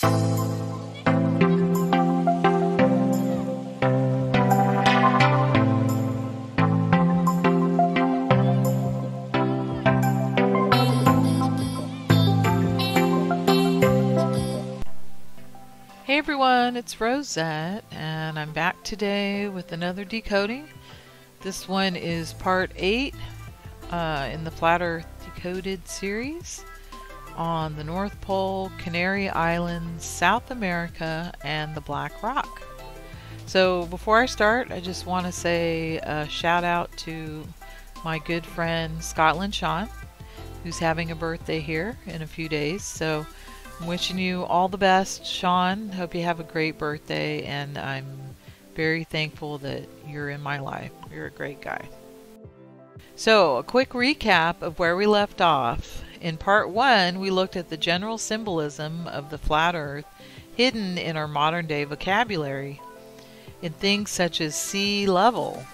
Hey everyone, it's Rosette, and I'm back today with another decoding. This one is part 8 uh, in the Flat Earth Decoded series on the North Pole, Canary Islands, South America, and the Black Rock. So before I start, I just want to say a shout out to my good friend Scotland Sean, who's having a birthday here in a few days. So I'm wishing you all the best, Sean. Hope you have a great birthday, and I'm very thankful that you're in my life. You're a great guy. So, a quick recap of where we left off. In part one, we looked at the general symbolism of the flat earth hidden in our modern day vocabulary in things such as sea level.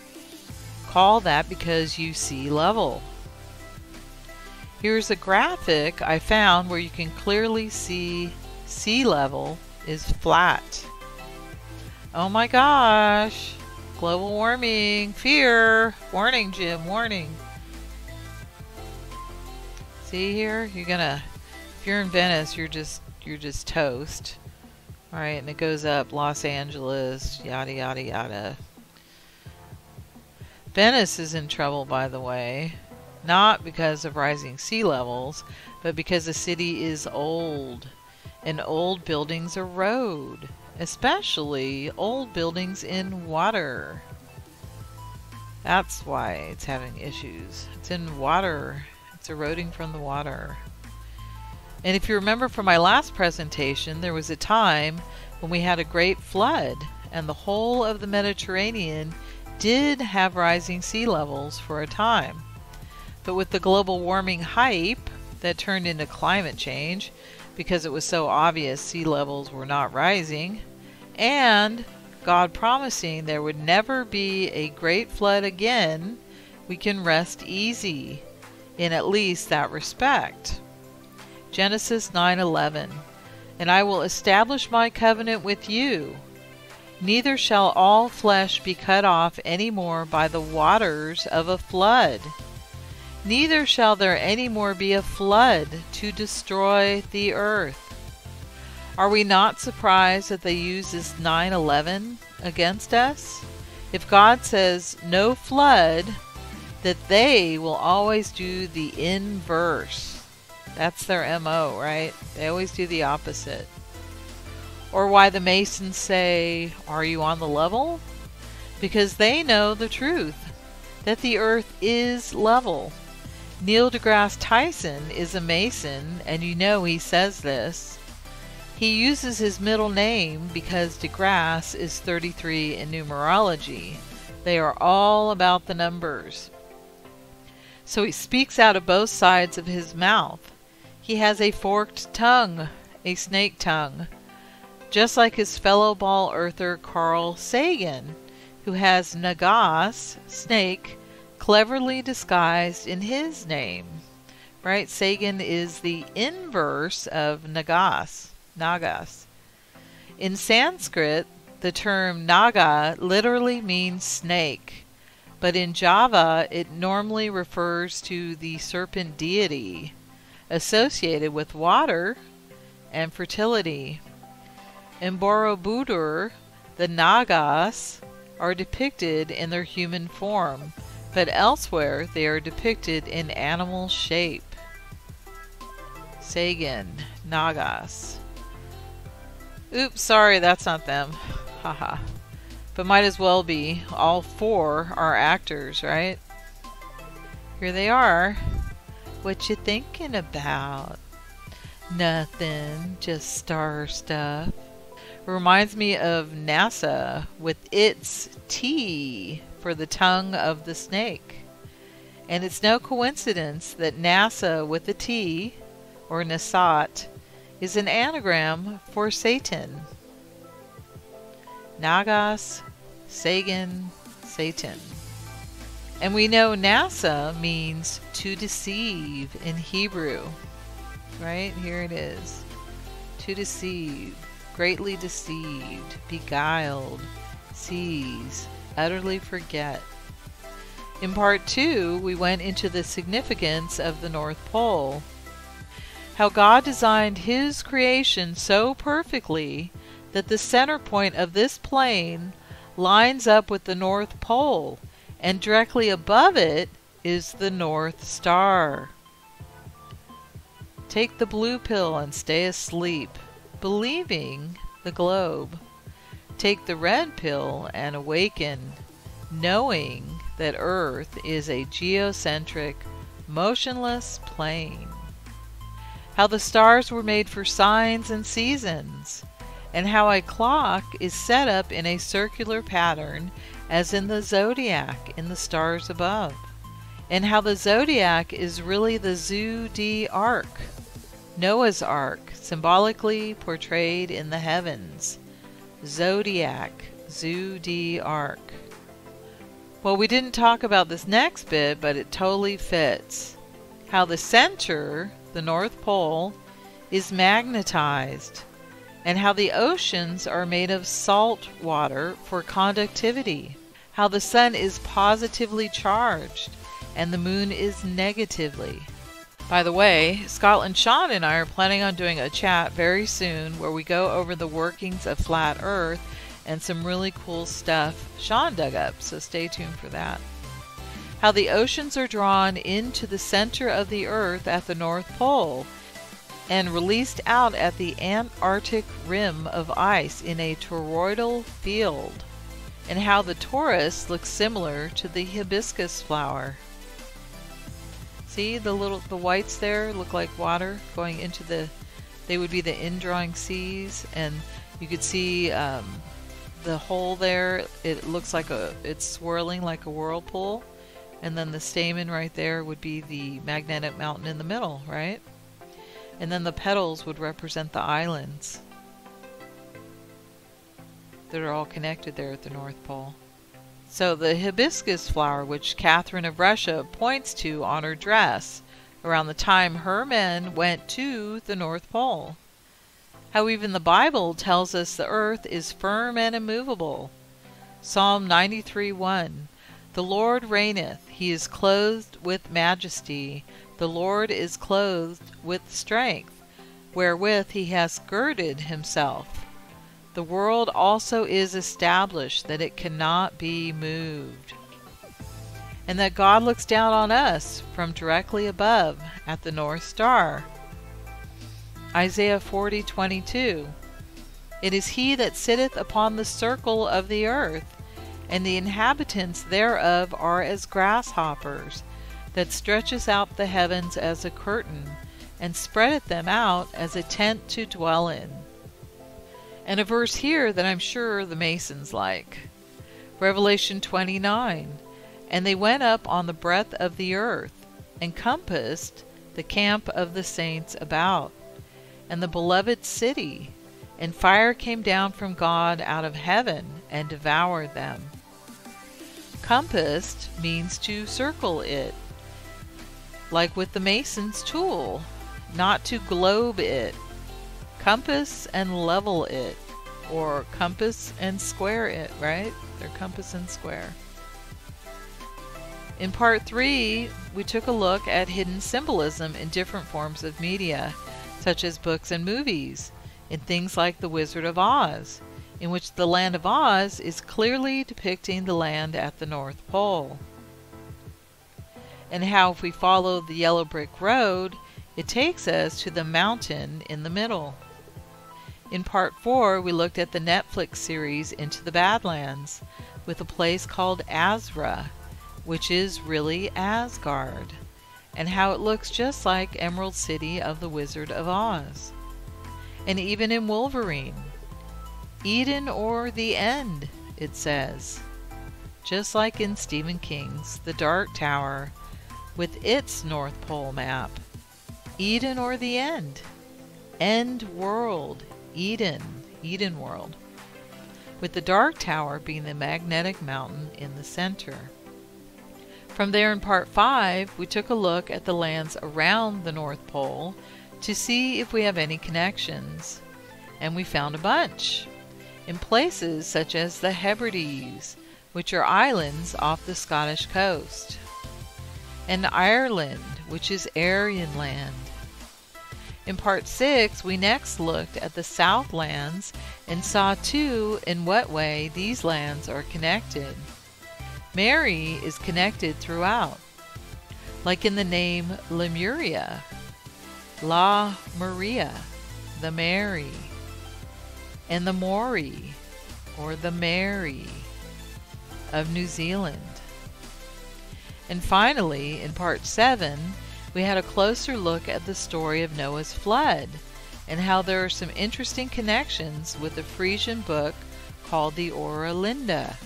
Call that because you see level. Here's a graphic I found where you can clearly see sea level is flat. Oh my gosh! Global warming, fear, warning Jim, warning. See here, you're gonna, if you're in Venice, you're just, you're just toast. Alright, and it goes up Los Angeles, yada yada yada. Venice is in trouble by the way not because of rising sea levels, but because the city is old and old buildings erode, especially old buildings in water. That's why it's having issues. It's in water, it's eroding from the water. And if you remember from my last presentation, there was a time when we had a great flood and the whole of the Mediterranean did have rising sea levels for a time. But with the global warming hype that turned into climate change because it was so obvious sea levels were not rising, and God promising there would never be a great flood again, we can rest easy in at least that respect. Genesis 9:11 And I will establish my covenant with you neither shall all flesh be cut off any more by the waters of a flood Neither shall there any more be a flood to destroy the earth. Are we not surprised that they use this 911 against us? If God says no flood, that they will always do the inverse. That's their MO, right? They always do the opposite. Or why the Masons say, Are you on the level? Because they know the truth that the earth is level. Neil deGrasse Tyson is a Mason, and you know he says this. He uses his middle name because deGrasse is 33 in numerology. They are all about the numbers. So he speaks out of both sides of his mouth. He has a forked tongue, a snake tongue, just like his fellow ball earther Carl Sagan, who has Nagas, snake, cleverly disguised in his name. Right? Sagan is the inverse of Nagas. Nagas. In Sanskrit, the term Naga literally means snake, but in Java it normally refers to the serpent deity associated with water and fertility. In Borobudur, the Nagas are depicted in their human form, but elsewhere they are depicted in animal shape. Sagan, Nagas. Oops, sorry, that's not them. Haha. But might as well be. All four are actors, right? Here they are. What you thinking about? Nothing, just star stuff. Reminds me of NASA with its T for the tongue of the snake. And it's no coincidence that NASA with a T, or Nasat, is an anagram for Satan. Nagas, Sagan, Satan. And we know NASA means to deceive in Hebrew. Right? Here it is. to deceive, greatly deceived, beguiled, seize, utterly forget. In part two, we went into the significance of the North Pole. How God designed His creation so perfectly that the center point of this plane lines up with the North Pole, and directly above it is the North Star. Take the blue pill and stay asleep, believing the globe. Take the red pill and awaken, knowing that Earth is a geocentric, motionless plane. How the stars were made for signs and seasons, and how a clock is set up in a circular pattern as in the zodiac in the stars above, and how the zodiac is really the Zu Ark Noah's Ark, symbolically portrayed in the heavens. Zodiac, Zu Ark. Well, we didn't talk about this next bit, but it totally fits. How the center, the North Pole, is magnetized, and how the oceans are made of salt water for conductivity. How the sun is positively charged, and the moon is negatively. By the way, Scotland Sean and I are planning on doing a chat very soon where we go over the workings of flat Earth and some really cool stuff Sean dug up, so stay tuned for that. How the oceans are drawn into the center of the Earth at the North Pole and released out at the Antarctic rim of ice in a toroidal field, and how the torus looks similar to the hibiscus flower. See the little the whites there look like water going into the they would be the indrawing seas and you could see um, the hole there it looks like a it's swirling like a whirlpool and then the stamen right there would be the magnetic mountain in the middle right and then the petals would represent the islands that are all connected there at the North Pole. So the hibiscus flower, which Catherine of Russia points to on her dress around the time her men went to the North Pole. How even the Bible tells us the earth is firm and immovable. Psalm 93 1 The Lord reigneth, he is clothed with majesty, the Lord is clothed with strength, wherewith he has girded himself. The world also is established that it cannot be moved. And that God looks down on us from directly above at the North Star. Isaiah 40:22 It is he that sitteth upon the circle of the earth, and the inhabitants thereof are as grasshoppers, that stretcheth out the heavens as a curtain, and spreadeth them out as a tent to dwell in. And a verse here that I'm sure the Masons like. Revelation 29. And they went up on the breadth of the earth, and compassed the camp of the saints about, and the beloved city, and fire came down from God out of heaven and devoured them. Compassed means to circle it, like with the mason's tool, not to globe it, compass and level it, or compass and square it, right? They're compass and square. In part three, we took a look at hidden symbolism in different forms of media, such as books and movies, in things like The Wizard of Oz, in which the land of Oz is clearly depicting the land at the North Pole. And how, if we follow the yellow brick road, it takes us to the mountain in the middle. In part 4, we looked at the Netflix series Into the Badlands with a place called Azra, which is really Asgard, and how it looks just like Emerald City of the Wizard of Oz. And even in Wolverine, Eden or the End, it says. Just like in Stephen King's The Dark Tower with its North Pole map. Eden or the End. End world Eden, Eden World, with the Dark Tower being the magnetic mountain in the center. From there in part 5, we took a look at the lands around the North Pole to see if we have any connections. and we found a bunch in places such as the Hebrides, which are islands off the Scottish coast, and Ireland, which is Aryan land. In part 6, we next looked at the Southlands and saw too in what way these lands are connected. Mary is connected throughout, like in the name Lemuria, La Maria, the Mary, and the Mori, or the Mary, of New Zealand. And finally, in part 7, we had a closer look at the story of Noah's flood and how there are some interesting connections with the Frisian book called the Linda.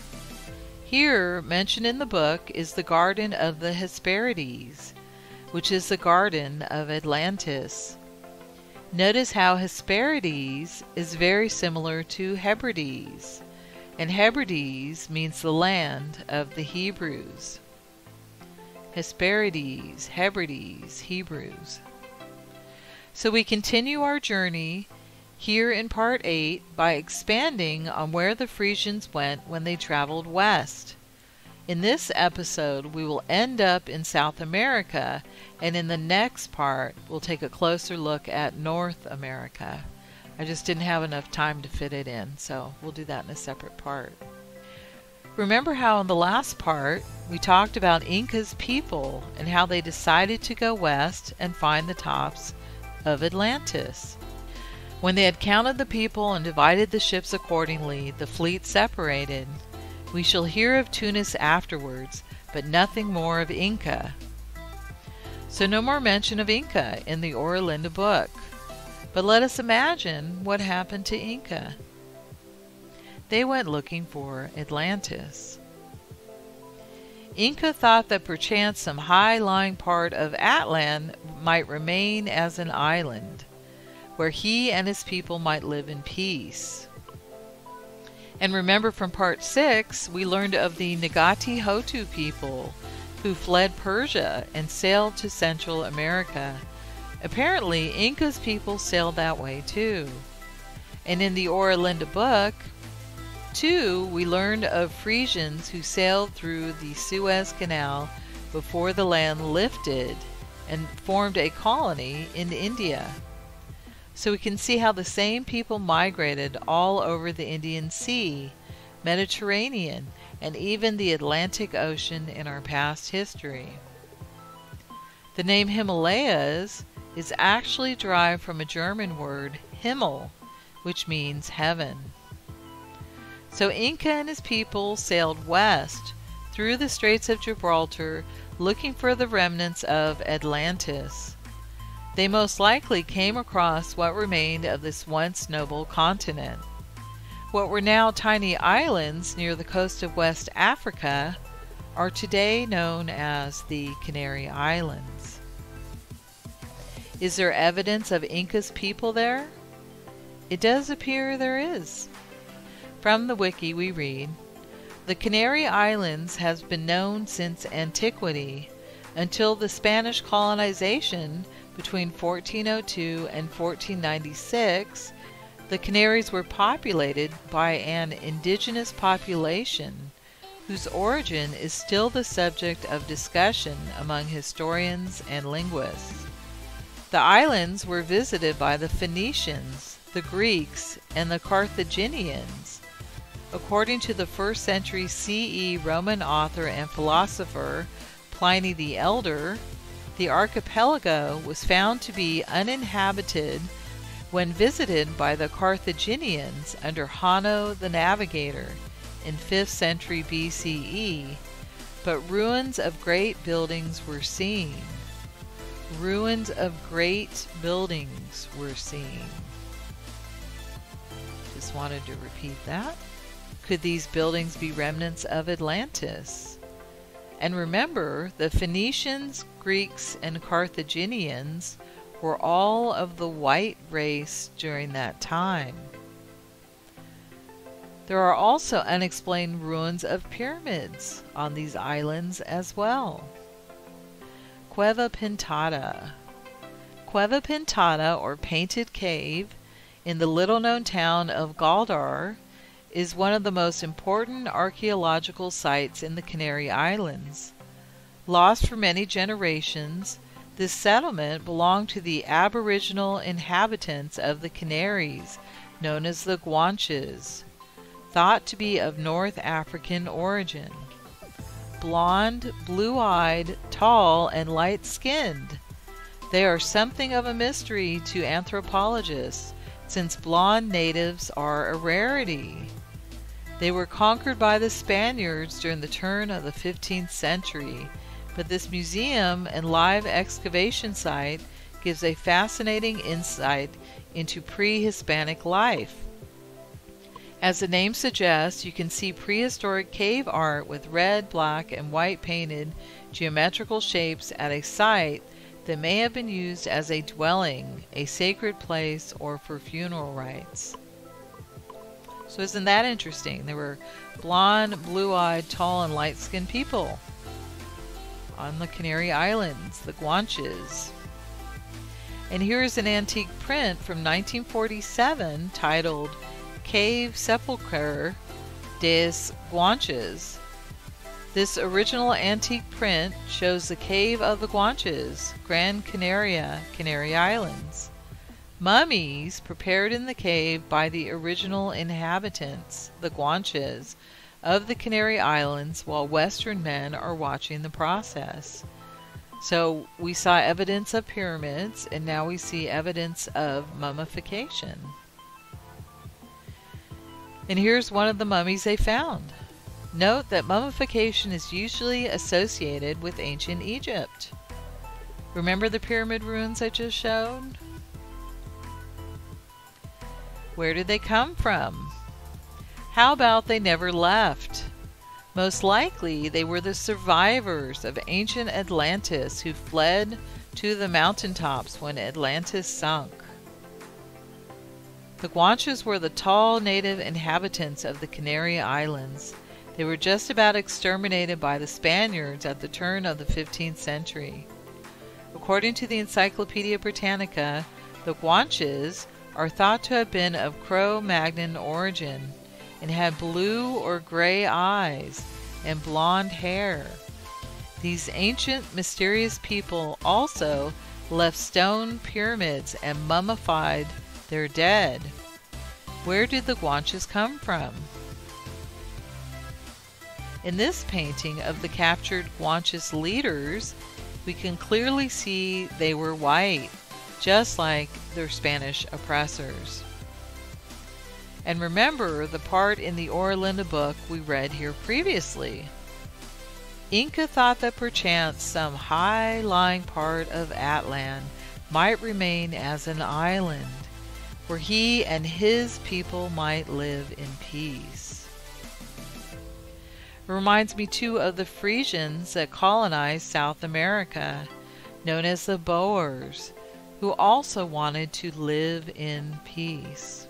Here, mentioned in the book, is the Garden of the Hesperides, which is the Garden of Atlantis. Notice how Hesperides is very similar to Hebrides, and Hebrides means the land of the Hebrews. Hesperides, Hebrides, Hebrews. So we continue our journey here in part 8 by expanding on where the Frisians went when they traveled west. In this episode, we will end up in South America, and in the next part, we'll take a closer look at North America. I just didn't have enough time to fit it in, so we'll do that in a separate part. Remember how in the last part we talked about Inka's people and how they decided to go west and find the tops of Atlantis. When they had counted the people and divided the ships accordingly, the fleet separated. We shall hear of Tunis afterwards, but nothing more of Inka. So no more mention of Inka in the Oera Linda book. But let us imagine what happened to Inka. They went looking for Atlantis. Inka thought that perchance some high-lying part of Atlan might remain as an island, where he and his people might live in peace. And remember from part 6, we learned of the Nagati Hotu people who fled Persia and sailed to Central America. Apparently, Inka's people sailed that way too. And in the Oera Linda book, too, we learned of Frisians who sailed through the Suez Canal before the land lifted and formed a colony in India. So we can see how the same people migrated all over the Indian Sea, Mediterranean, and even the Atlantic Ocean in our past history. The name Himalayas is actually derived from a German word, Himmel, which means heaven. So Inka and his people sailed west through the Straits of Gibraltar looking for the remnants of Atlantis. They most likely came across what remained of this once noble continent. What were now tiny islands near the coast of West Africa are today known as the Canary Islands. Is there evidence of Inka's people there? It does appear there is. From the wiki we read, The Canary Islands has been known since antiquity until the Spanish colonization between 1402 and 1496 the Canaries were populated by an indigenous population whose origin is still the subject of discussion among historians and linguists. The islands were visited by the Phoenicians, the Greeks, and the Carthaginians, According to the first century CE Roman author and philosopher Pliny the Elder, the archipelago was found to be uninhabited when visited by the Carthaginians under Hanno the Navigator in 5th century BCE, but ruins of great buildings were seen. Ruins of great buildings were seen. Just wanted to repeat that. Could these buildings be remnants of Atlantis? And remember, the Phoenicians, Greeks, and Carthaginians were all of the white race during that time. There are also unexplained ruins of pyramids on these islands as well. Cueva Pintada. Cueva Pintada, or Painted Cave, in the little known town of Galdar is one of the most important archaeological sites in the Canary Islands. Lost for many generations, this settlement belonged to the aboriginal inhabitants of the Canaries, known as the Guanches, thought to be of North African origin. Blond, blue eyed, tall, and light skinned. They are something of a mystery to anthropologists, since blond natives are a rarity. They were conquered by the Spaniards during the turn of the 15th century but this museum and live excavation site gives a fascinating insight into pre-Hispanic life. As the name suggests, you can see prehistoric cave art with red, black, and white painted geometrical shapes at a site that may have been used as a dwelling, a sacred place, or for funeral rites. So isn't that interesting? There were blonde, blue-eyed, tall, and light-skinned people on the Canary Islands, the Guanches. And here is an antique print from 1947 titled Cave Sepulchre des Guanches. This original antique print shows the Cave of the Guanches, Gran Canaria, Canary Islands. Mummies prepared in the cave by the original inhabitants, the Guanches, of the Canary Islands while Western men are watching the process. So we saw evidence of pyramids, and now we see evidence of mummification. And here's one of the mummies they found. Note that mummification is usually associated with ancient Egypt. Remember the pyramid ruins I just showed? Where did they come from? How about they never left? Most likely they were the survivors of ancient Atlantis who fled to the mountaintops when Atlantis sunk. The Guanches were the tall native inhabitants of the Canary Islands. They were just about exterminated by the Spaniards at the turn of the 15th century. According to the Encyclopedia Britannica, the Guanches are thought to have been of Cro-Magnon origin and had blue or gray eyes and blonde hair. These ancient, mysterious people also left stone pyramids and mummified their dead. Where did the Guanches come from? In this painting of the captured Guanches leaders, we can clearly see they were white, just like their Spanish oppressors. And remember the part in the Oera Linda book we read here previously. Inka thought that perchance some high-lying part of Atlan might remain as an island, where he and his people might live in peace. Reminds me too of the Frisians that colonized South America, known as the Boers, who also wanted to live in peace.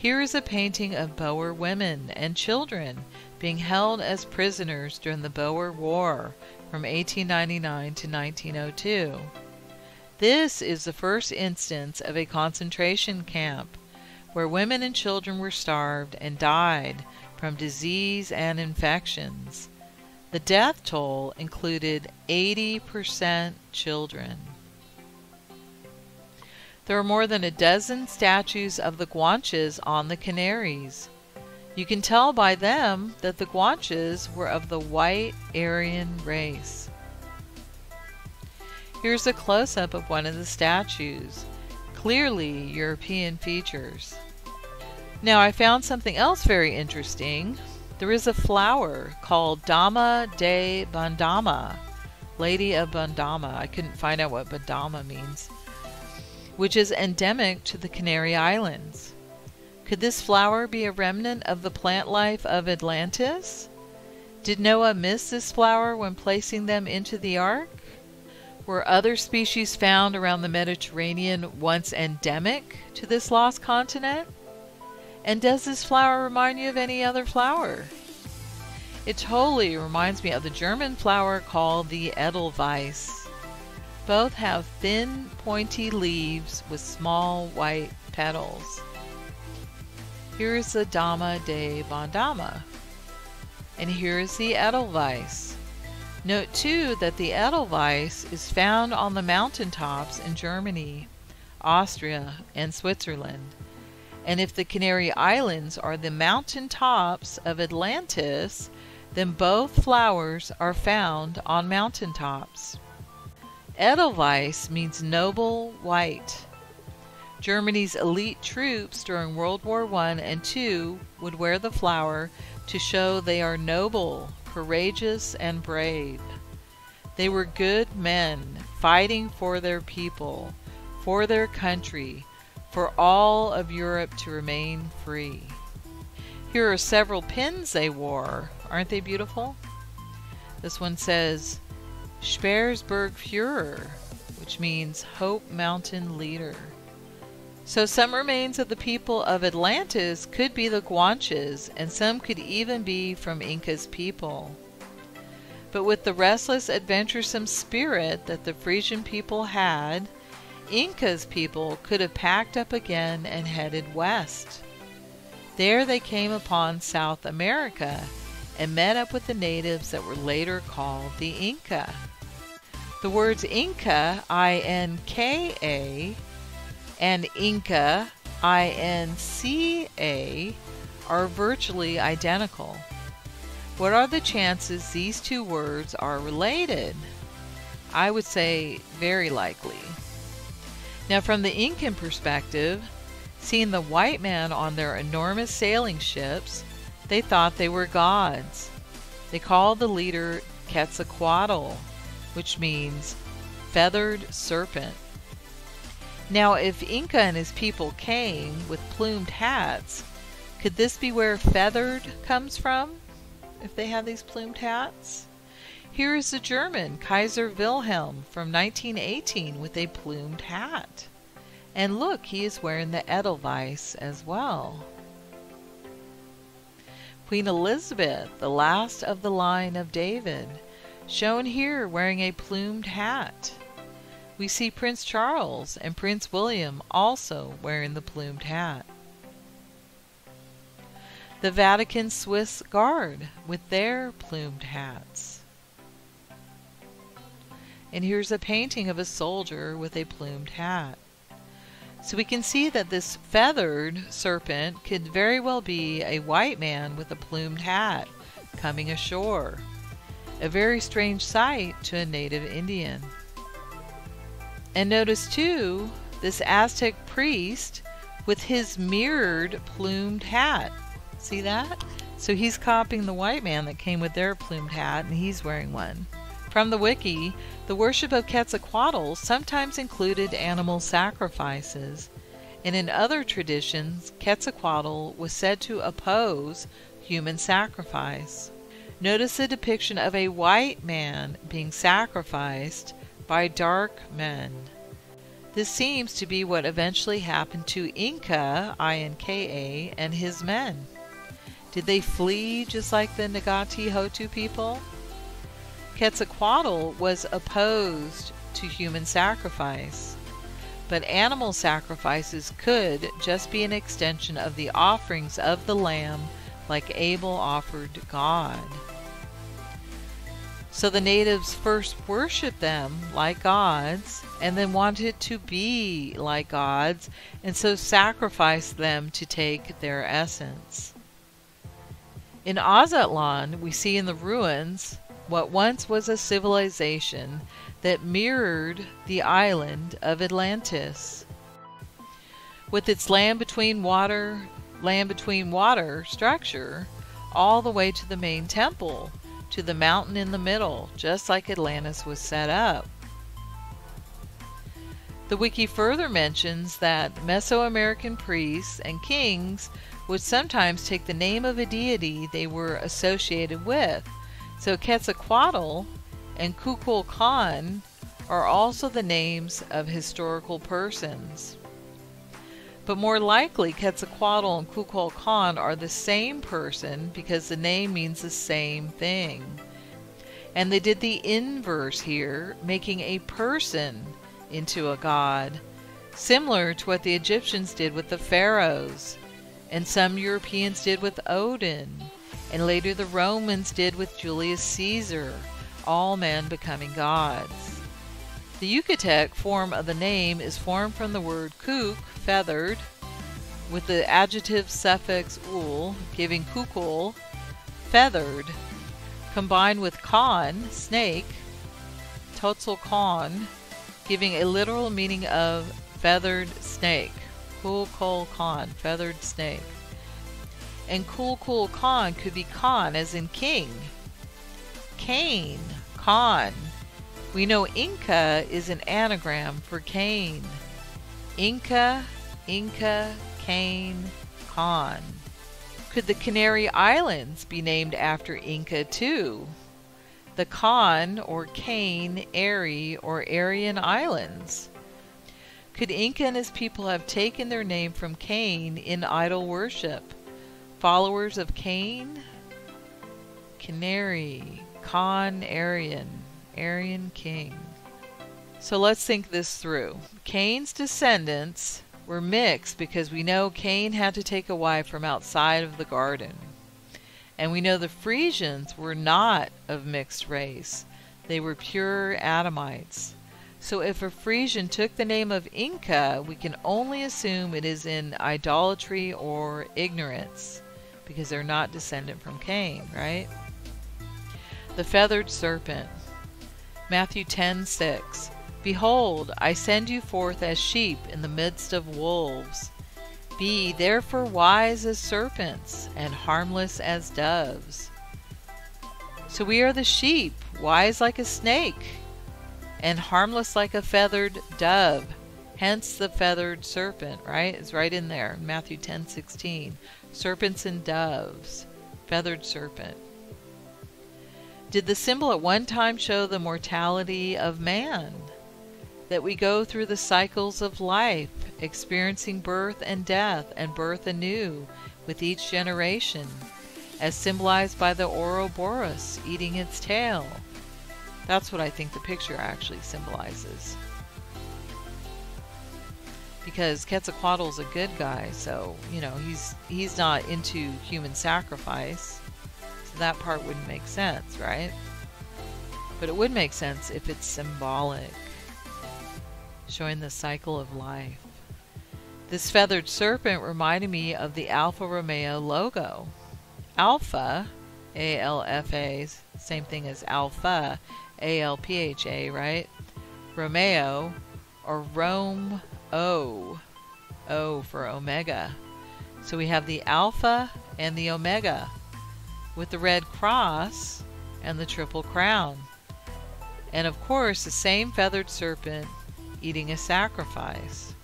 Here is a painting of Boer women and children being held as prisoners during the Boer War from 1899 to 1902. This is the first instance of a concentration camp where women and children were starved and died from disease and infections. The death toll included 80% children. There are more than a dozen statues of the Guanches on the Canaries. You can tell by them that the Guanches were of the white Aryan race. Here's a close-up of one of the statues. Clearly European features. Now I found something else very interesting. There is a flower called Dama de Bandama, Lady of Bandama. I couldn't find out what Bandama means which is endemic to the Canary Islands. Could this flower be a remnant of the plant life of Atlantis? Did Noah miss this flower when placing them into the ark? Were other species found around the Mediterranean once endemic to this lost continent? And does this flower remind you of any other flower? It totally reminds me of the German flower called the Edelweiss. Both have thin, pointy leaves with small white petals. Here is the Dama de Bandama. And here is the Edelweiss. Note too that the Edelweiss is found on the mountain tops in Germany, Austria, and Switzerland. And if the Canary Islands are the mountain tops of Atlantis, then both flowers are found on mountain tops. Edelweiss means noble white. Germany's elite troops during World War I and II would wear the flower to show they are noble, courageous, and brave. They were good men fighting for their people, for their country, for all of Europe to remain free. Here are several pins they wore. Aren't they beautiful? This one says Speyersberg Führer, which means Hope Mountain Leader. So some remains of the people of Atlantis could be the Guanches, and some could even be from Inka's people. But with the restless, adventuresome spirit that the Frisian people had, Inka's people could have packed up again and headed west. There they came upon South America and met up with the natives that were later called the Inca. The words Inka, I N K A, and Inca, I N C A, are virtually identical. What are the chances these two words are related? I would say very likely. Now, from the Incan perspective, seeing the white man on their enormous sailing ships, they thought they were gods. They called the leader Quetzalcoatl, which means feathered serpent. Now, if Inka and his people came with plumed hats, could this be where feathered comes from? If they had these plumed hats? Here is the German Kaiser Wilhelm from 1918 with a plumed hat. And look, he is wearing the Edelweiss as well. Queen Elizabeth, the last of the line of David, shown here wearing a plumed hat. We see Prince Charles and Prince William also wearing the plumed hat. The Vatican Swiss Guard with their plumed hats. And here's a painting of a soldier with a plumed hat. So we can see that this feathered serpent could very well be a white man with a plumed hat coming ashore. A very strange sight to a native Indian. And notice too, this Aztec priest with his mirrored plumed hat. See that? So he's copying the white man that came with their plumed hat and he's wearing one. From the wiki, the worship of Quetzalcoatl sometimes included animal sacrifices, and in other traditions, Quetzalcoatl was said to oppose human sacrifice. Notice a depiction of a white man being sacrificed by dark men. This seems to be what eventually happened to Inka, I-N-K-A, and his men. Did they flee just like the Nagati Hotu people? Quetzalcoatl was opposed to human sacrifice, but animal sacrifices could just be an extension of the offerings of the lamb like Abel offered God. So the natives first worshiped them like gods and then wanted to be like gods and so sacrificed them to take their essence. In Aztlan, we see in the ruins what once was a civilization that mirrored the island of Atlantis. With its land between water, land between water structure, all the way to the main temple, to the mountain in the middle, just like Atlantis was set up. The wiki further mentions that Mesoamerican priests and kings would sometimes take the name of a deity they were associated with, so Quetzalcoatl and Kukulkan are also the names of historical persons. But more likely, Quetzalcoatl and Kukulkan are the same person because the name means the same thing. And they did the inverse here, making a person into a god. similar to what the Egyptians did with the pharaohs, and some Europeans did with Odin, and later the Romans did with Julius Caesar, all men becoming gods. The Yucatec form of the name is formed from the word kuk, feathered, with the adjective suffix ul, giving kukul, feathered, combined with khan, snake, Totzal giving a literal meaning of feathered snake. Kul Kol Khan, feathered snake. And Kul Kul Khan could be Khan as in king. Cain, Khan. We know Inca is an anagram for Cain. Inca, Inca, Cain, Con. Could the Canary Islands be named after Inca too? The Con or Cain, Airy, or Aryan Islands. Could Inka and his people have taken their name from Cain in idol worship? Followers of Cain? Canary, Con, Aryan, Aryan king. So let's think this through. Cain's descendants were mixed because we know Cain had to take a wife from outside of the garden. And we know the Frisians were not of mixed race. They were pure Adamites. So if a Frisian took the name of Inca, we can only assume it is in idolatry or ignorance, because they're not descendant from Cain, right? The feathered serpent. Matthew 10:6. Behold, I send you forth as sheep in the midst of wolves. Be therefore wise as serpents and harmless as doves. So we are the sheep, wise like a snake, and harmless like a feathered dove. Hence the feathered serpent, right? It's right in there, Matthew 10:16. Serpents and doves, feathered serpent. Did the symbol at one time show the mortality of man? That we go through the cycles of life experiencing birth and death and birth anew with each generation, as symbolized by the Ouroboros eating its tail. That's what I think the picture actually symbolizes. Because Quetzalcoatl's a good guy, so you know he's he's not into human sacrifice, that part wouldn't make sense, right? But it would make sense if it's symbolic, showing the cycle of life. This feathered serpent reminded me of the Alfa Romeo logo. Alpha, A-L-F-A, same thing as Alpha, A-L-P-H-A, right? Romeo, or Rome O, O for Omega. So we have the Alpha and the Omega, with the red cross and the triple crown. And of course, the same feathered serpent eating a sacrifice.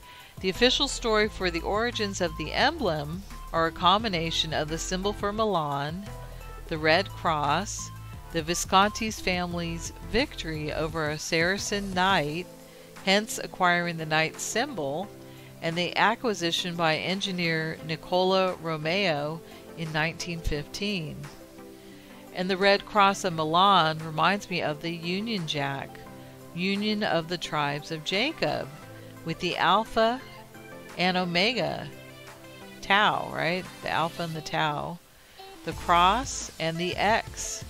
The official story for the origins of the emblem are a combination of the symbol for Milan, the Red Cross, the Visconti's family's victory over a Saracen knight, hence acquiring the knight's symbol, and the acquisition by engineer Nicola Romeo in 1915. And the Red Cross of Milan reminds me of the Union Jack, Union of the Tribes of Jacob, with the Alpha and omega, tau, right? The alpha and the tau, the cross and the X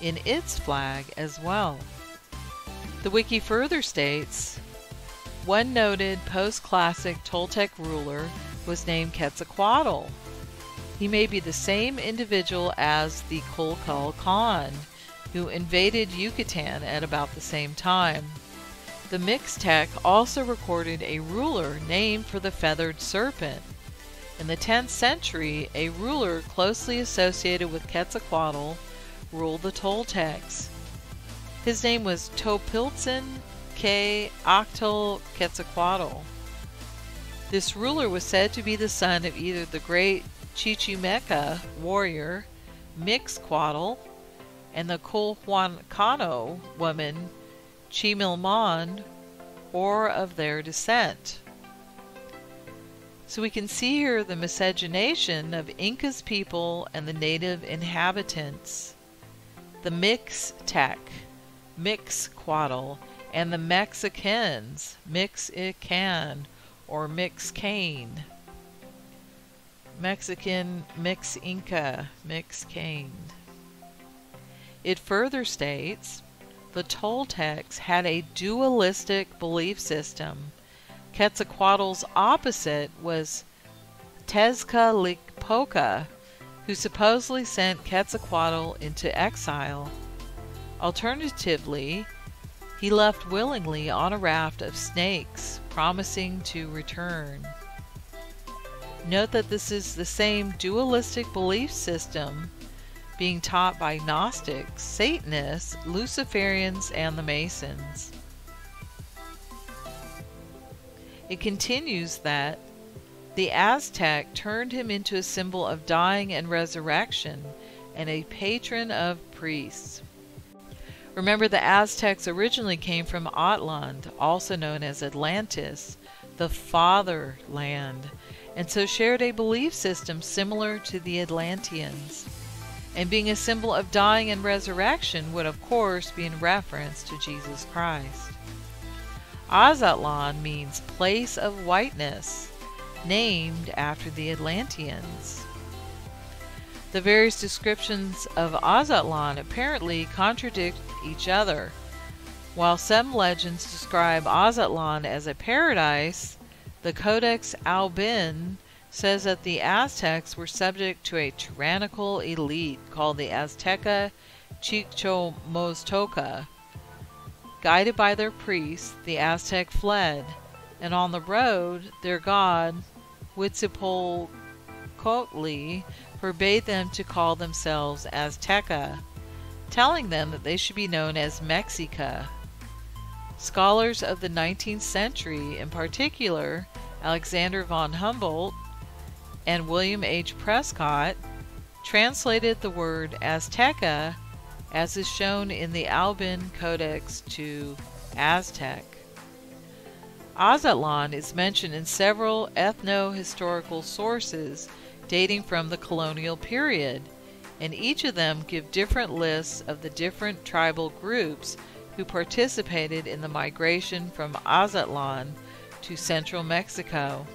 in its flag as well. The wiki further states one noted post classic Toltec ruler was named Quetzalcoatl. He may be the same individual as the Kulkul Khan, who invaded Yucatan at about the same time. The Mixtec also recorded a ruler named for the feathered serpent. In the 10th century, a ruler closely associated with Quetzalcoatl ruled the Toltecs. His name was Topiltzin Ce Acatl Quetzalcoatl. This ruler was said to be the son of either the great Chichimeca warrior Mixcoatl and the Culhuacano woman Chimalman, or of their descent. So we can see here the miscegenation of Inka's people and the native inhabitants. The Mixtec, Mixcoatl, and the Mexicans, Mixican, or Mixcane. Mexican Mix Inca, Mixcane. It further states the Toltecs had a dualistic belief system. Quetzalcoatl's opposite was Tezcatlipoca, who supposedly sent Quetzalcoatl into exile. Alternatively, he left willingly on a raft of snakes, promising to return. Note that this is the same dualistic belief system being taught by Gnostics, Satanists, Luciferians, and the Masons. It continues that the Aztec turned him into a symbol of dying and resurrection and a patron of priests. Remember, the Aztecs originally came from Atlant, also known as Atlantis, the fatherland, and so shared a belief system similar to the Atlanteans and being a symbol of dying and resurrection would of course be in reference to Jesus Christ. Aztlan means place of whiteness, named after the Atlanteans. The various descriptions of Aztlan apparently contradict each other. While some legends describe Aztlan as a paradise, the Codex Aubin says that the Aztecs were subject to a tyrannical elite called the Azteca Chicomoztoca. Guided by their priests, the Aztec fled, and on the road, their god, Huitzilopochtli, forbade them to call themselves Azteca, telling them that they should be known as Mexica. Scholars of the 19th century, in particular Alexander von Humboldt, and William H. Prescott translated the word Azteca as is shown in the Aubin Codex to Aztec. Aztlan is mentioned in several ethno-historical sources dating from the colonial period, and each of them give different lists of the different tribal groups who participated in the migration from Aztlan to central Mexico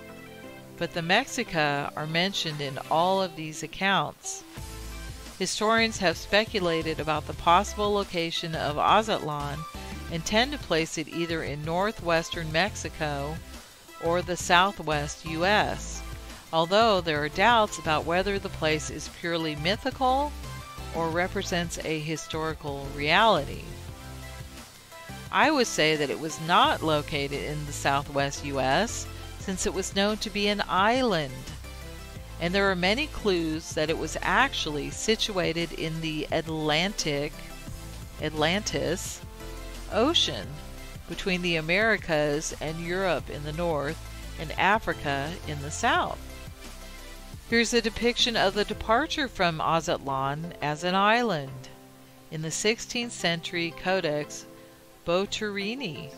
but the Mexica are mentioned in all of these accounts. Historians have speculated about the possible location of Aztlan and tend to place it either in northwestern Mexico or the southwest U.S., although there are doubts about whether the place is purely mythical or represents a historical reality. I would say that it was not located in the southwest U.S since it was known to be an island. And there are many clues that it was actually situated in the Atlantic, Atlantis Ocean, between the Americas and Europe in the north and Africa in the south. Here's a depiction of the departure from Aztlan as an island in the 16th century Codex Boturini.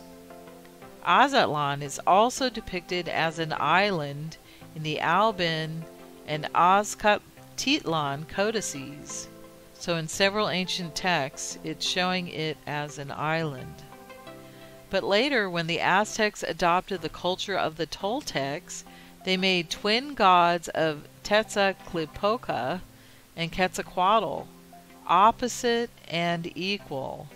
Aztlan is also depicted as an island in the Aubin and Azcatitlan codices. So in several ancient texts, it's showing it as an island. But later, when the Aztecs adopted the culture of the Toltecs, they made twin gods of Tezcatlipoca and Quetzalcoatl, opposite and equal.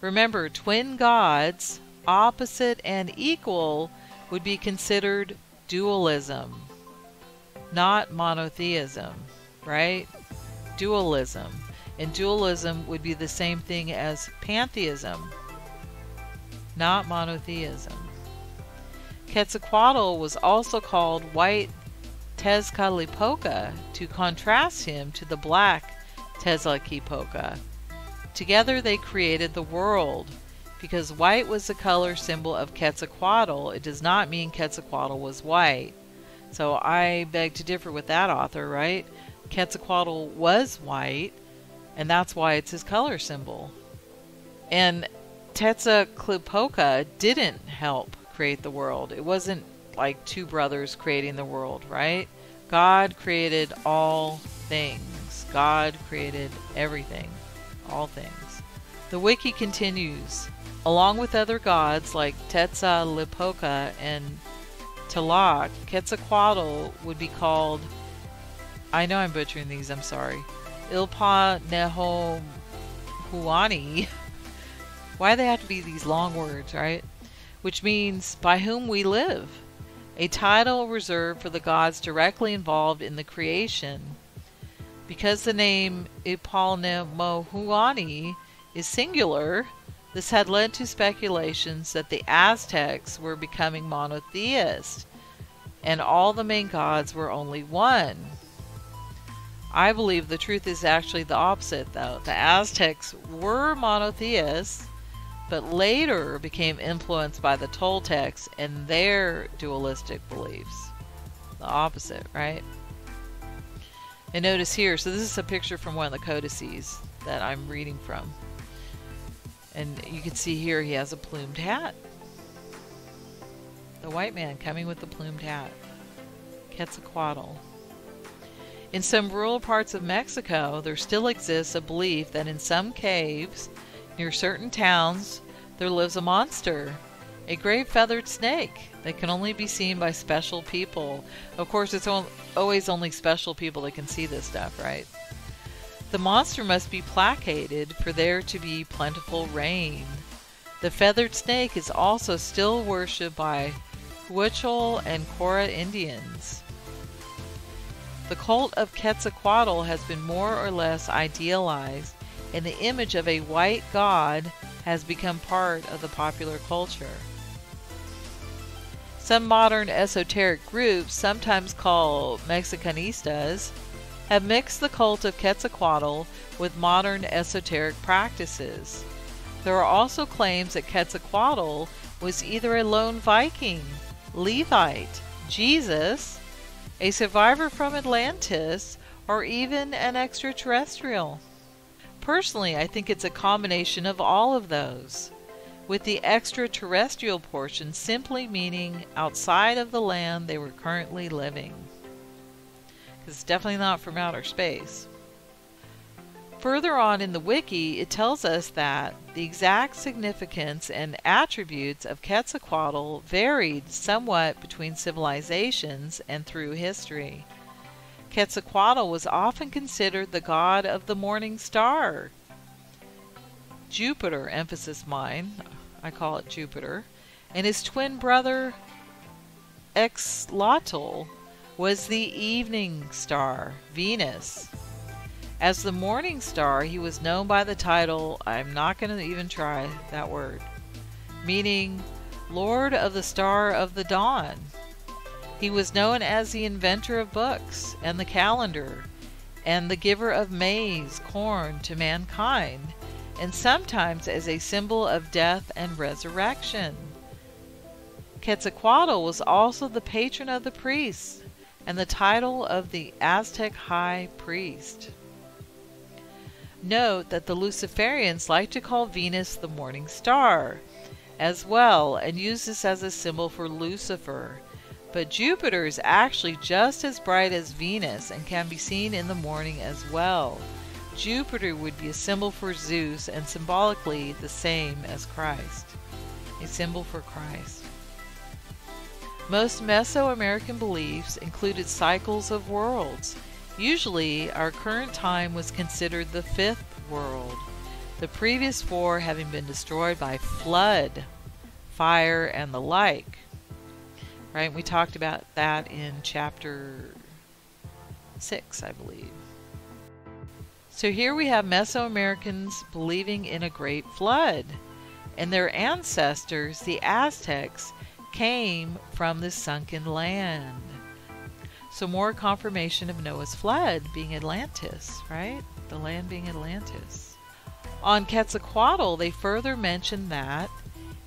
Remember, twin gods opposite and equal would be considered dualism, not monotheism, right? Dualism. And dualism would be the same thing as pantheism, not monotheism. Quetzalcoatl was also called White Tezcatlipoca to contrast him to the Black Tezcatlipoca. Together they created the world, because white was the color symbol of Quetzalcoatl, it does not mean Quetzalcoatl was white. So I beg to differ with that author, right? Quetzalcoatl was white, and that's why it's his color symbol. And Tezcatlipoca didn't help create the world. It wasn't like two brothers creating the world, right? God created all things. God created everything, all things. The wiki continues. Along with other gods like Tezcatlipoca and Tlaloc, Quetzalcoatl would be called, I know I'm butchering these, I'm sorry, Ilpa Nehohuani. Why they have to be these long words, right? Which means by whom we live, a title reserved for the gods directly involved in the creation. Because the name Ipalnemohuani is singular, this had led to speculations that the Aztecs were becoming monotheist and all the main gods were only one. I believe the truth is actually the opposite, though. The Aztecs were monotheists, but later became influenced by the Toltecs and their dualistic beliefs. The opposite, right? And notice here, so this is a picture from one of the codices that I'm reading from. And you can see here he has a plumed hat. The white man coming with the plumed hat. Quetzalcoatl. In some rural parts of Mexico, there still exists a belief that in some caves near certain towns there lives a monster, a great feathered snake that can only be seen by special people. Of course, it's always only special people that can see this stuff, right? The monster must be placated for there to be plentiful rain. The feathered snake is also still worshipped by Huichol and Cora Indians. The cult of Quetzalcoatl has been more or less idealized, and the image of a white god has become part of the popular culture. Some modern esoteric groups, sometimes called Mexicanistas, have mixed the cult of Quetzalcoatl with modern esoteric practices. There are also claims that Quetzalcoatl was either a lone Viking, Levite, Jesus, a survivor from Atlantis, or even an extraterrestrial. Personally, I think it's a combination of all of those, with the extraterrestrial portion simply meaning outside of the land they were currently living it's definitely not from outer space. Further on in the wiki, it tells us that the exact significance and attributes of Quetzalcoatl varied somewhat between civilizations and through history. Quetzalcoatl was often considered the god of the morning star. Jupiter, emphasis mine, I call it Jupiter, and his twin brother Exlotl was the evening star, Venus. As the morning star, he was known by the title, I'm not going to even try that word, meaning Lord of the Star of the Dawn. He was known as the inventor of books and the calendar, and the giver of maize, corn to mankind, and sometimes as a symbol of death and resurrection. Quetzalcoatl was also the patron of the priests and the title of the Aztec high priest. Note that the Luciferians like to call Venus the morning star as well and use this as a symbol for Lucifer. But Jupiter is actually just as bright as Venus and can be seen in the morning as well. Jupiter would be a symbol for Zeus and symbolically the same as Christ, a symbol for Christ. Most Mesoamerican beliefs included cycles of worlds. Usually, our current time was considered the fifth world, the previous four having been destroyed by flood, fire, and the like. Right? We talked about that in chapter 6, I believe. So here we have Mesoamericans believing in a great flood, and their ancestors, the Aztecs, came from the sunken land. So, more confirmation of Noah's flood being Atlantis, right? The land being Atlantis. On Quetzalcoatl, they further mention that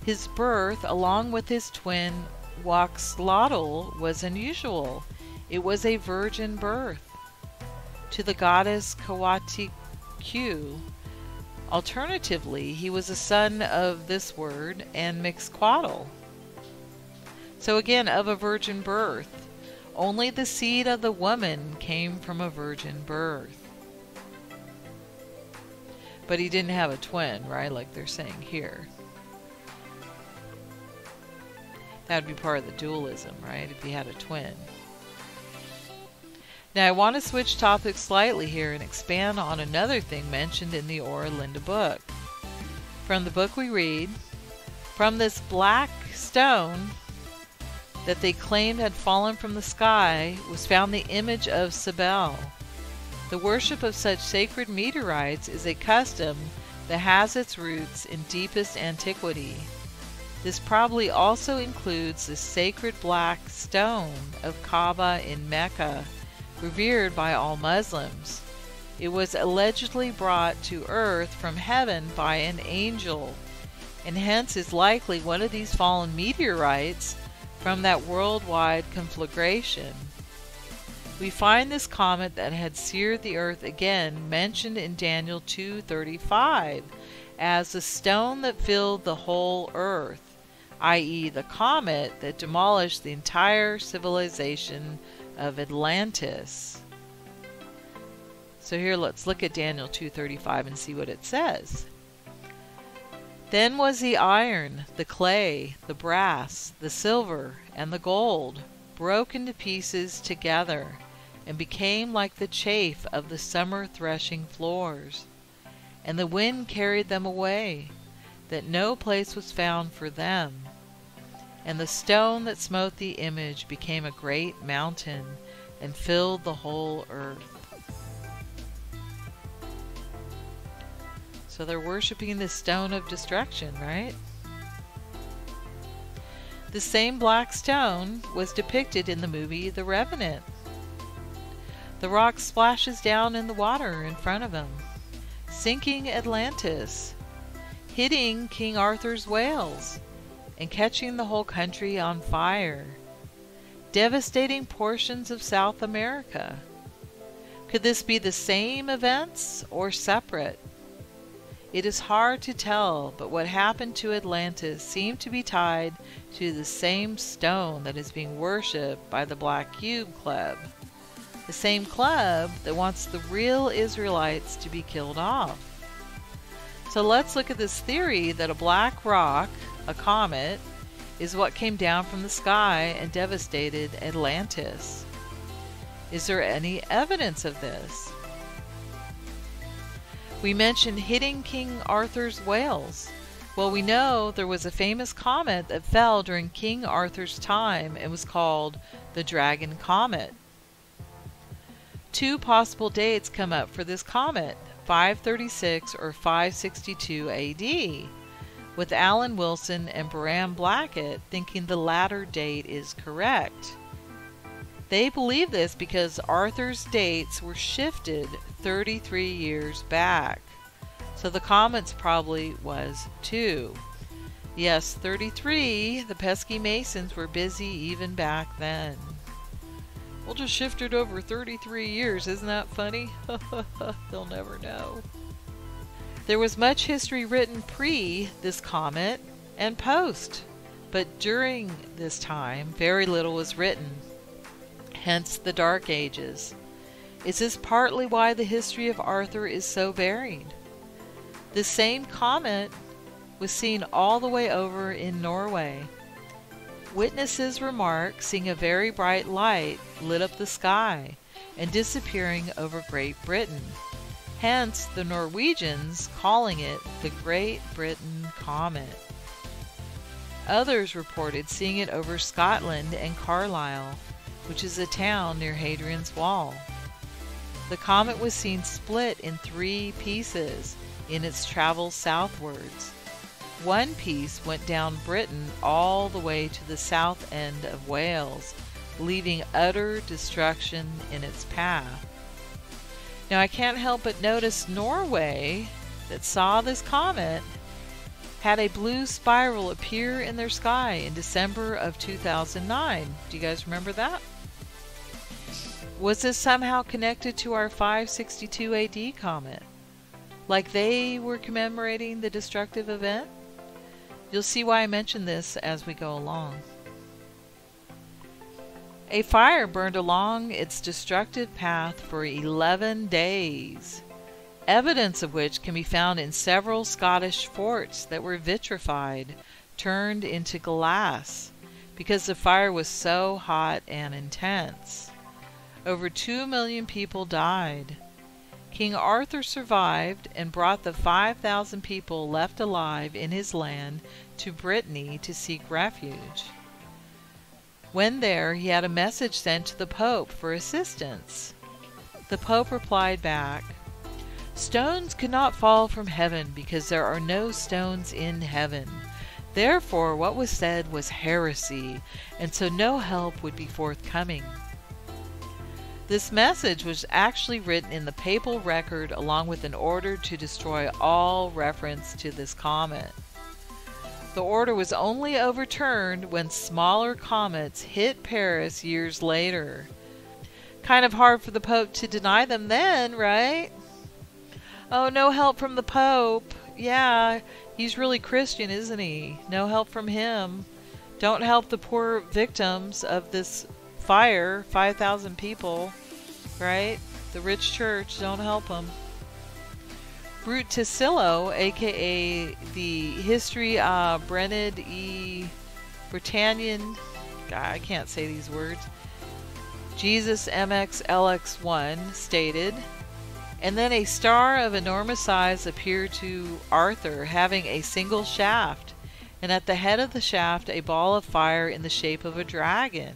his birth, along with his twin Huaxlotl, was unusual. It was a virgin birth. To the goddess Coatlicue, alternatively, he was a son of this word and Mixcoatl, so again, of a virgin birth. Only the seed of the woman came from a virgin birth. But he didn't have a twin, right? Like they're saying here. That would be part of the dualism, right? If he had a twin. Now, I want to switch topics slightly here and expand on another thing mentioned in the Oera Linda book. From the book we read, from this black stone that they claimed had fallen from the sky was found the image of Cybele. The worship of such sacred meteorites is a custom that has its roots in deepest antiquity. This probably also includes the sacred black stone of Kaaba in Mecca, revered by all Muslims. It was allegedly brought to earth from heaven by an angel, and hence is likely one of these fallen meteorites from that worldwide conflagration. We find this comet that had seared the earth again mentioned in Daniel 2:35 as the stone that filled the whole earth, i.e., the comet that demolished the entire civilization of Atlantis. So here let's look at Daniel 2:35 and see what it says. Then was the iron, the clay, the brass, the silver, and the gold broken to pieces together, and became like the chaff of the summer threshing floors. And the wind carried them away, that no place was found for them. And the stone that smote the image became a great mountain, and filled the whole earth. So they're worshiping the stone of destruction, right? The same black stone was depicted in the movie The Revenant. The rock splashes down in the water in front of him, sinking Atlantis, hitting King Arthur's Wales, and catching the whole country on fire, devastating portions of South America. Could this be the same events or separate? It is hard to tell, but what happened to Atlantis seemed to be tied to the same stone that is being worshipped by the Black Cube Club. The same club that wants the real Israelites to be killed off. So let's look at this theory that a black rock, a comet, is what came down from the sky and devastated Atlantis. Is there any evidence of this? We mentioned hitting King Arthur's Wales. Well, we know there was a famous comet that fell during King Arthur's time and was called the Dragon Comet. Two possible dates come up for this comet 536 or 562 AD, with Alan Wilson and Baram Blackett thinking the latter date is correct. They believe this because Arthur's dates were shifted 33 years back. So the comments probably was 2. Yes, 33, the pesky Masons were busy even back then. We'll just shift it over 33 years, isn't that funny? They'll never know. There was much history written pre this comet and post, but during this time, very little was written, hence the Dark Ages. Is this partly why the history of Arthur is so varied? The same comet was seen all the way over in Norway. Witnesses remark seeing a very bright light lit up the sky and disappearing over Great Britain. Hence, the Norwegians calling it the Great Britain Comet. Others reported seeing it over Scotland and Carlisle, which is a town near Hadrian's Wall. The comet was seen split in three pieces in its travels southwards. One piece went down Britain all the way to the south end of Wales, leaving utter destruction in its path. Now I can't help but notice Norway, that saw this comet, had a blue spiral appear in their sky in December of 2009. Do you guys remember that? Was this somehow connected to our 562 AD comet? Like they were commemorating the destructive event? You'll see why I mention this as we go along. A fire burned along its destructive path for 11 days, evidence of which can be found in several Scottish forts that were vitrified, turned into glass, because the fire was so hot and intense. Over two million people died. King Arthur survived and brought the 5,000 people left alive in his land to Brittany to seek refuge. When there, he had a message sent to the Pope for assistance. The Pope replied back, Stones cannot fall from heaven because there are no stones in heaven. Therefore, what was said was heresy, and so no help would be forthcoming. This message was actually written in the papal record along with an order to destroy all reference to this comet. The order was only overturned when smaller comets hit Paris years later. Kind of hard for the Pope to deny them then, right? Oh, no help from the Pope. Yeah, he's really Christian, isn't he? No help from him. Don't help the poor victims of this fire 5,000 people, right? The rich church, don't help them. Brut Tysilio, aka the History uh, Brennid e Britannian, I can't say these words, Jesus MXLX1 stated, and then a star of enormous size appeared to Arthur, having a single shaft, and at the head of the shaft a ball of fire in the shape of a dragon.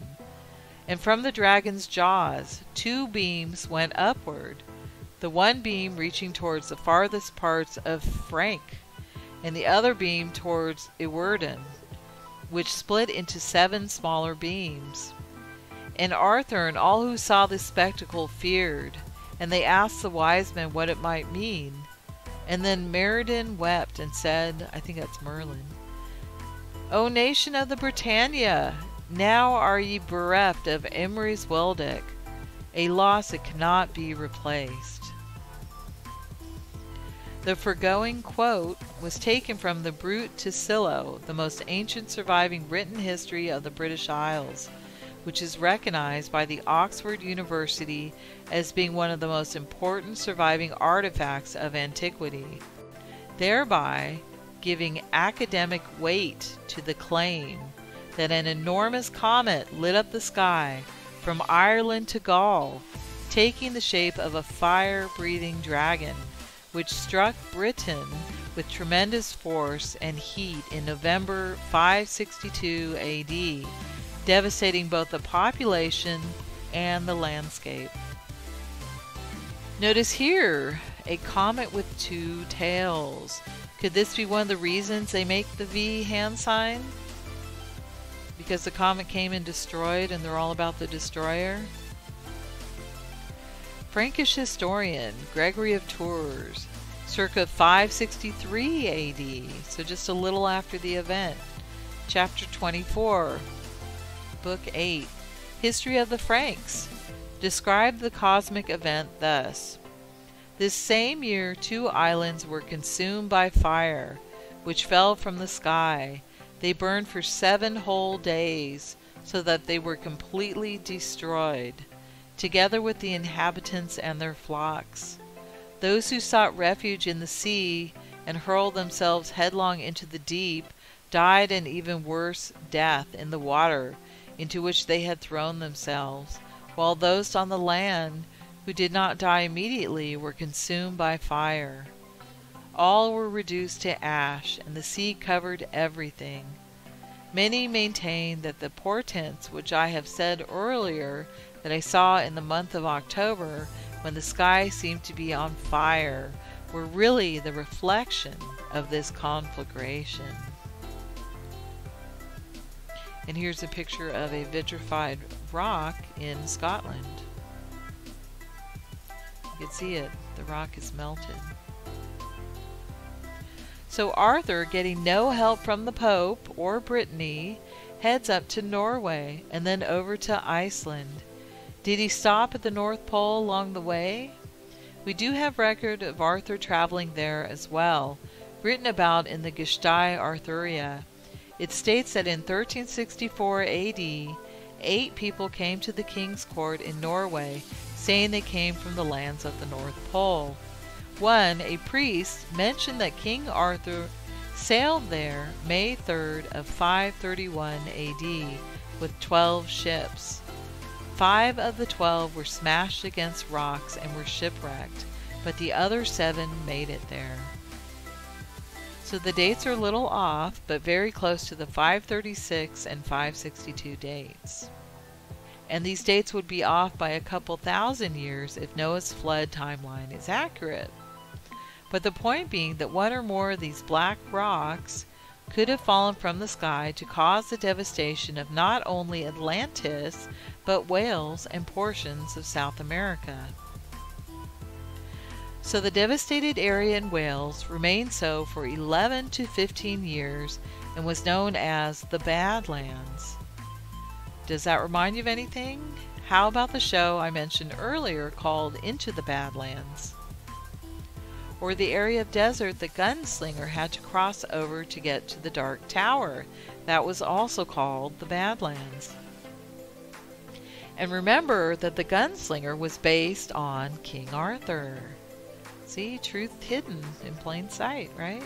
And from the dragon's jaws two beams went upward the one beam reaching towards the farthest parts of Frank, and the other beam towards Iwerden, which split into seven smaller beams. And Arthur and all who saw this spectacle feared, and they asked the wise men what it might mean. And then Merlin wept and said, I think that's Merlin, O nation of the Britannia, now are ye bereft of Emrys Wledig, a loss that cannot be replaced. The foregoing quote was taken from the Brut Tysilio, the most ancient surviving written history of the British Isles, which is recognized by the Oxford University as being one of the most important surviving artifacts of antiquity, thereby giving academic weight to the claim that an enormous comet lit up the sky from Ireland to Gaul, taking the shape of a fire breathing dragon which struck Britain with tremendous force and heat in November 562 AD, devastating both the population and the landscape. Notice here a comet with two tails. Could this be one of the reasons they make the V hand sign? Because the comet came and destroyed and they're all about the destroyer? Frankish historian Gregory of Tours, circa 563 AD, so just a little after the event. Chapter 24, Book 8, History of the Franks, described the cosmic event thus. This same year, two islands were consumed by fire, which fell from the sky. They burned for seven whole days, so that they were completely destroyed together with the inhabitants and their flocks. Those who sought refuge in the sea and hurled themselves headlong into the deep died an even worse death in the water into which they had thrown themselves, while those on the land who did not die immediately were consumed by fire. All were reduced to ash, and the sea covered everything. Many maintain that the portents which I have said earlier that I saw in the month of October when the sky seemed to be on fire were really the reflection of this conflagration. And here's a picture of a vitrified rock in Scotland. You can see it, the rock is melted. So Arthur, getting no help from the Pope or Brittany, heads up to Norway and then over to Iceland. Did he stop at the North Pole along the way? We do have record of Arthur traveling there as well, written about in the Gestae Arthuria. It states that in 1364 AD, eight people came to the king's court in Norway, saying they came from the lands of the North Pole. One, a priest, mentioned that King Arthur sailed there May 3rd of 531 AD with 12 ships. Five of the 12 were smashed against rocks and were shipwrecked, but the other seven made it there. So the dates are a little off, but very close to the 536 and 562 dates. And these dates would be off by a couple thousand years if Noah's flood timeline is accurate. But the point being that one or more of these black rocks could have fallen from the sky to cause the devastation of not only Atlantis, but Wales and portions of South America. So the devastated area in Wales remained so for 11 to 15 years and was known as the Badlands. Does that remind you of anything? How about the show I mentioned earlier called Into the Badlands? Or the area of desert the gunslinger had to cross over to get to the Dark Tower. That was also called the Badlands. And remember that the gunslinger was based on King Arthur. See, truth hidden in plain sight, right?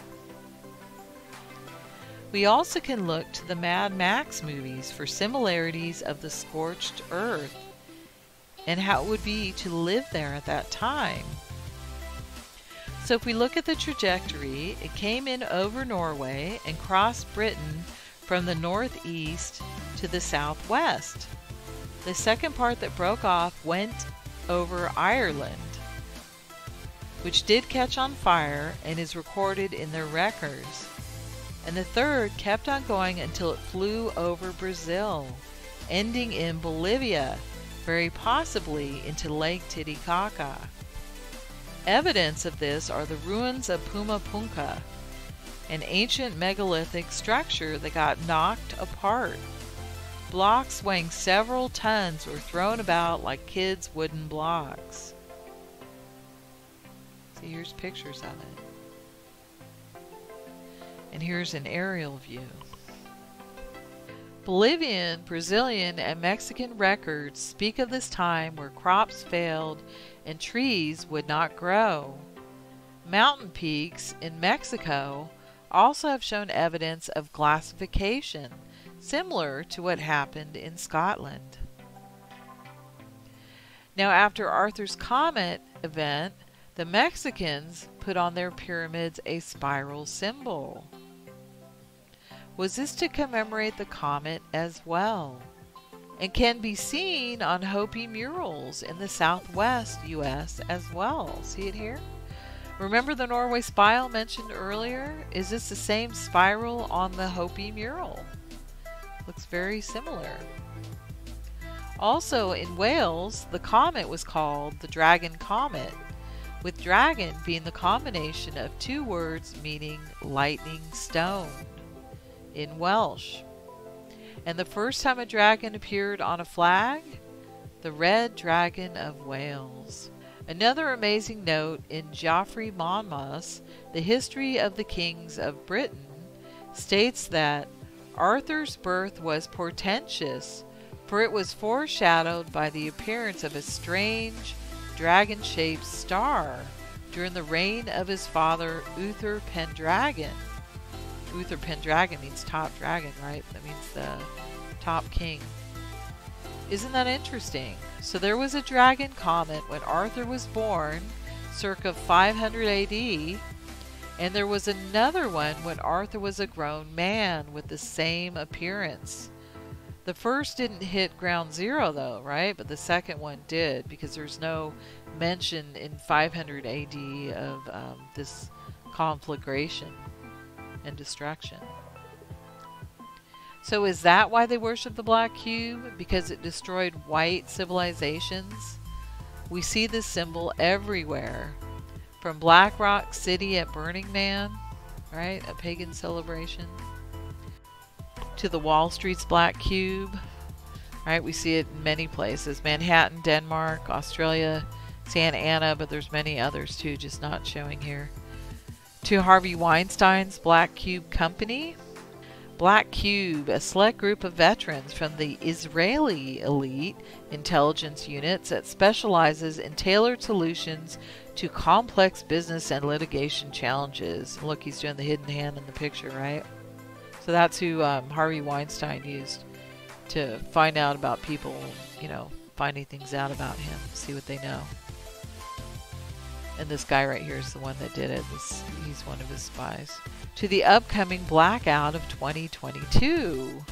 We also can look to the Mad Max movies for similarities of the scorched earth and how it would be to live there at that time. So if we look at the trajectory, it came in over Norway and crossed Britain from the northeast to the southwest. The second part that broke off went over Ireland, which did catch on fire and is recorded in their records. And the third kept on going until it flew over Brazil, ending in Bolivia, very possibly into Lake Titicaca. Evidence of this are the ruins of Puma Punka, an ancient megalithic structure that got knocked apart. Blocks weighing several tons were thrown about like kids' wooden blocks. See, here's pictures of it. And here's an aerial view. Bolivian, Brazilian, and Mexican records speak of this time where crops failed and trees would not grow. Mountain peaks in Mexico also have shown evidence of glacification, similar to what happened in Scotland. Now, after Arthur's Comet event, the Mexicans put on their pyramids a spiral symbol. Was this to commemorate the comet as well? and can be seen on Hopi murals in the southwest U.S. as well. See it here? Remember the Norway spile mentioned earlier? Is this the same spiral on the Hopi mural? Looks very similar. Also in Wales, the comet was called the Dragon Comet, with dragon being the combination of two words meaning lightning stone in Welsh. And the first time a dragon appeared on a flag, the Red Dragon of Wales. Another amazing note in Geoffrey Monmouth's The History of the Kings of Britain states that Arthur's birth was portentous, for it was foreshadowed by the appearance of a strange dragon shaped star during the reign of his father Uther Pendragon. Uther Pendragon means top dragon, right? That means the top king. Isn't that interesting? So there was a dragon comet when Arthur was born, circa 500 AD, and there was another one when Arthur was a grown man with the same appearance. The first didn't hit ground zero though, right? But the second one did because there's no mention in 500 AD of um, this conflagration and destruction. So is that why they worship the black cube? Because it destroyed white civilizations? We see this symbol everywhere. From Black Rock City at Burning Man, right? A pagan celebration. To the Wall Street's black cube, right? We see it in many places. Manhattan, Denmark, Australia, Santa Ana, but there's many others too, just not showing here to Harvey Weinstein's Black Cube Company. Black Cube, a select group of veterans from the Israeli elite intelligence units that specializes in tailored solutions to complex business and litigation challenges. Look, he's doing the hidden hand in the picture, right? So that's who um, Harvey Weinstein used to find out about people, you know, finding things out about him, see what they know. And this guy right here is the one that did it. This, he's one of his spies. To the upcoming blackout of 2022.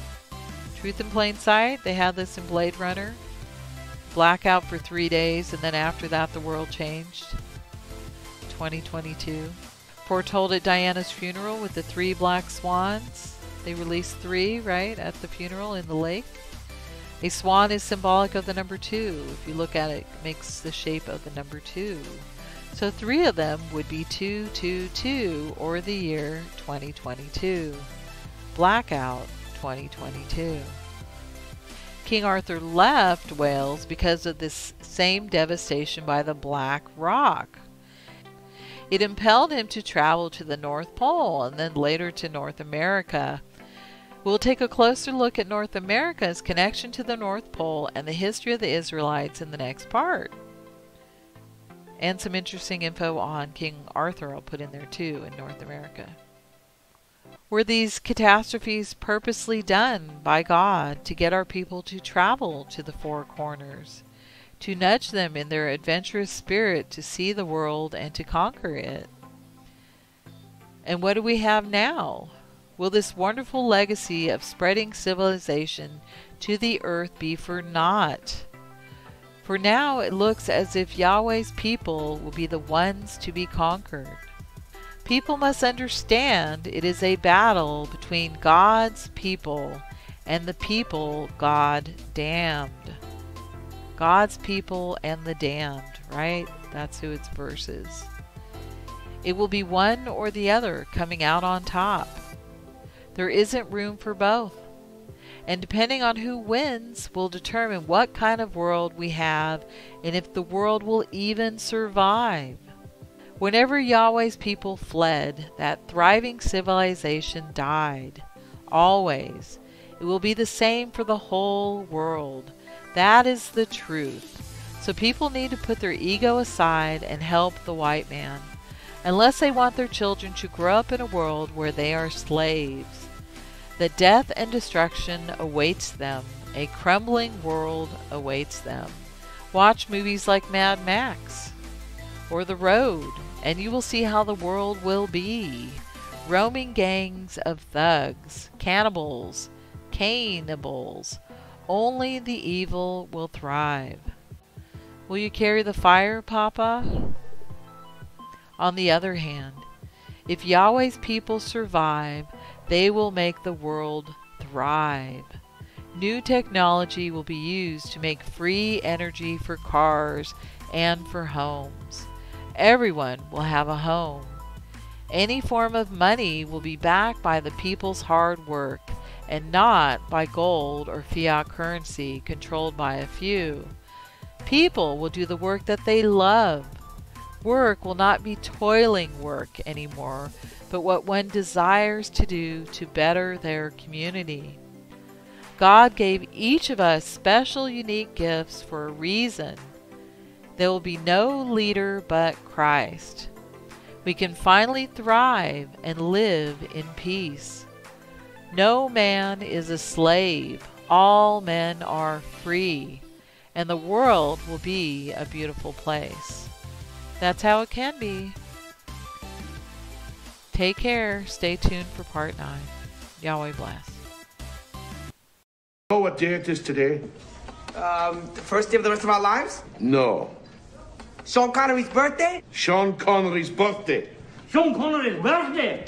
Truth in Plain Sight, they had this in Blade Runner. Blackout for three days, and then after that, the world changed. 2022. Foretold at Diana's funeral with the three black swans. They released three, right, at the funeral in the lake. A swan is symbolic of the number two. If you look at it, it makes the shape of the number two. So three of them would be 222 or the year 2022. Blackout 2022. King Arthur left Wales because of this same devastation by the Black Rock. It impelled him to travel to the North Pole and then later to North America. We'll take a closer look at North America's connection to the North Pole and the history of the Israelites in the next part and some interesting info on King Arthur I'll put in there too in North America. Were these catastrophes purposely done by God to get our people to travel to the four corners, to nudge them in their adventurous spirit to see the world and to conquer it? And what do we have now? Will this wonderful legacy of spreading civilization to the earth be for naught? For now it looks as if Yahweh's people will be the ones to be conquered. People must understand it is a battle between God's people and the people God damned. God's people and the damned, right? That's who its verse is. It will be one or the other coming out on top. There isn't room for both and depending on who wins will determine what kind of world we have and if the world will even survive. Whenever Yahweh's people fled, that thriving civilization died. Always. It will be the same for the whole world. That is the truth. So people need to put their ego aside and help the white man, unless they want their children to grow up in a world where they are slaves that death and destruction awaits them. A crumbling world awaits them. Watch movies like Mad Max or The Road, and you will see how the world will be. Roaming gangs of thugs, cannibals, cannibals. Only the evil will thrive. Will you carry the fire, Papa? On the other hand, if Yahweh's people survive, they will make the world thrive. New technology will be used to make free energy for cars and for homes. Everyone will have a home. Any form of money will be backed by the people's hard work and not by gold or fiat currency controlled by a few. People will do the work that they love. Work will not be toiling work anymore, but what one desires to do to better their community. God gave each of us special, unique gifts for a reason. There will be no leader but Christ. We can finally thrive and live in peace. No man is a slave, all men are free, and the world will be a beautiful place. That's how it can be. Take care. Stay tuned for part nine. Yahweh bless. Know what day it is today? Um, the first day of the rest of our lives? No. Sean Connery's birthday? Sean Connery's birthday. Sean Connery's birthday.